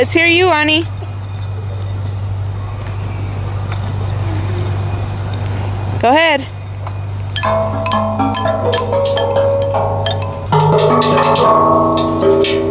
Let's hear you, Ani. Go ahead. Thank.